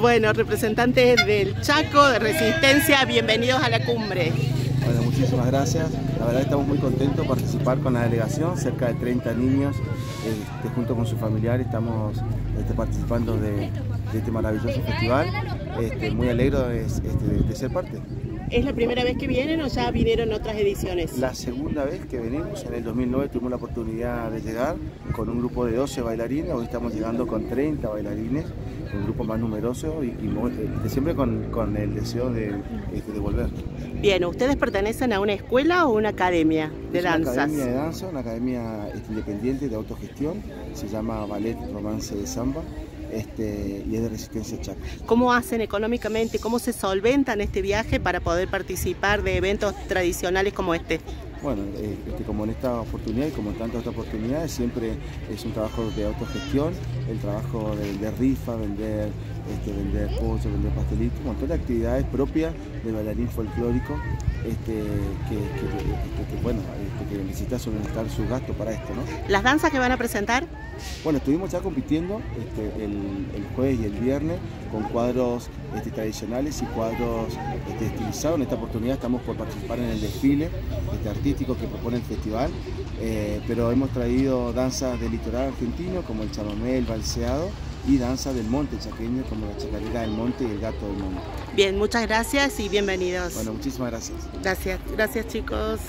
Bueno, representantes del Chaco, de Resistencia, bienvenidos a la cumbre. Bueno, muchísimas gracias. La verdad estamos muy contentos de participar con la delegación, cerca de 30 niños, este, junto con sus familiares, estamos este, participando de, este maravilloso festival. Este, muy alegre de, de ser parte. ¿Es la primera vez que vienen o ya vinieron otras ediciones? La segunda vez que venimos, en el 2009 tuvimos la oportunidad de llegar con un grupo de 12 bailarines, hoy estamos llegando con 30 bailarines, un grupo más numeroso y, y siempre con, con, el deseo de, este, de, volver. Bien, ¿ustedes pertenecen a una escuela o una academia de es danzas? Una academia de danza, una academia este, independiente de autogestión, se llama Ballet Romance de Samba este, y es de Resistencia Chaco. ¿Cómo hacen económicamente, cómo se solventan este viaje para poder participar de eventos tradicionales como este? Bueno, eh, este, como en esta oportunidad y como en tantas otras oportunidades, siempre es un trabajo de autogestión, el trabajo de vender rifa, vender, este, vender pollo, vender pastelitos, un montón de actividades propias del bailarín folclórico este, que, que, que, bueno, este, que necesita solventar su gasto para esto. ¿no? ¿Las danzas que van a presentar? Bueno, estuvimos ya compitiendo este, el, el, jueves y el viernes con cuadros este, tradicionales y cuadros este, estilizados. En esta oportunidad estamos por participar en el desfile este, artístico que propone el festival, eh, pero hemos traído danzas del litoral argentino como el chamamé, el balseado y danza del monte chaqueño como la chacarera del monte y el gato del monte. Bien, muchas gracias y bienvenidos. Bueno, muchísimas gracias. Gracias, gracias chicos.